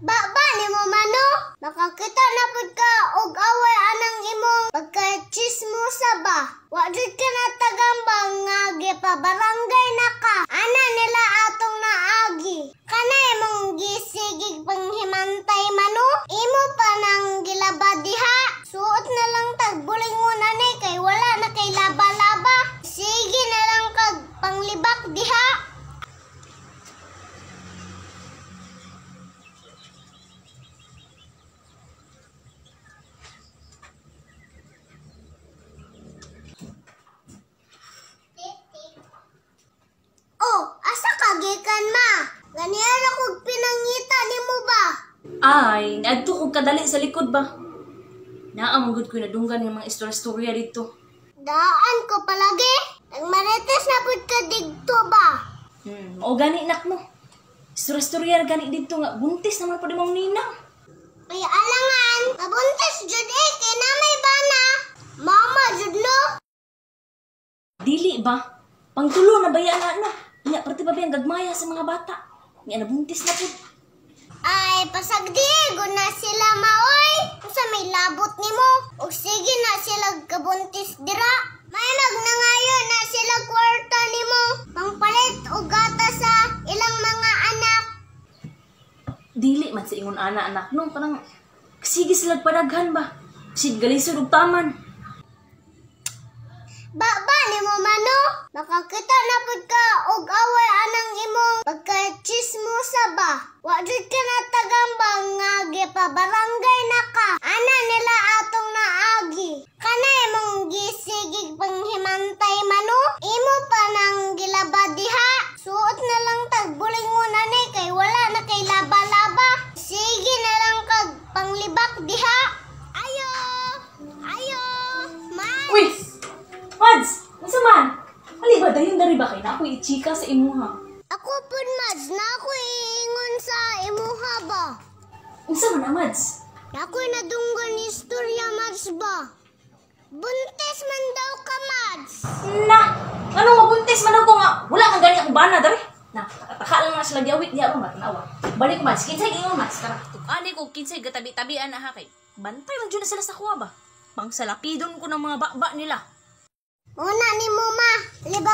Ba ba ni mo mano? Makakita na pud ka og away anang imong pagka-chismosa ba? Wa jud ka na tagambang nga gipabarangay na ka. Ana nila atong naagi. Kana imong gisigig panghimantay mano? Imo pa nang gilaba diha. Suot na lang tagbulingon ani kay wala na kay laba-laba. Sige na lang kag panglibak diha. Oh, asa ka gikan ma? Ganiyan ako pinangita nimo ba? Ay, naadto ko kadali sa likod ba? Naamugod ko nadunggan ng mga istorya-istorya dito. Daan ko palagi. Nagmarites na pud ka digto ba? Hmm, o gani nak mo. Istorya-istorya gani dito nga buntis naman pa di mong ninang. Ay alangan, mabuntis jud eh kay na may bana. Mama jud no. Dili ba? Pangtulo na ba yan na? Iya, parte ba yung gagmaya sa mga bata? Nga nabuntis na po. Ay pasagdi gud na sila maoy. Unsa may labot nimo? Ug sige na sila kabuntis dira. May nagnangayon na sila kwarta nimo. Pangpalit og gata sa ilang mga anak. Dili man sa ingon ana anak no, parang sige sila padaghan ba? Sige galisod og taman. Ba ba? Makakita na pud ka og away anang imong pagka-chismosa ba? Wa jud ka na tagambang nga gipabarangay na ka. Ana nila atong naagi. Kana imong gisigig panghimantay mano? Imo pa nang gilaba diha. Suot na lang tagbulingon ani kay wala na kay laba-laba. Sige na lang kag panglibak diha. Dayon dari ba kay na ako i-chika sa imuha? Ako pud Mads, na ako iingon sa imuha ba? Unsa man na Mads? Na ako nadunggan istorya Mads ba? Buntis man daw ka Mads. Na! Ano mabuntis man ako nga? Wala kang gani akong bana dari. Na, taka lang na sila giawit diya ba matanawa. Balik ko Mads, kinsay ingon Mads tara. Ani ko kinsay gatabi-tabian na ha kay. Bantay man jud na sila sa kuha ba? Pang salapidon ko ng mga bakba nila. Una ni mo ma, libakera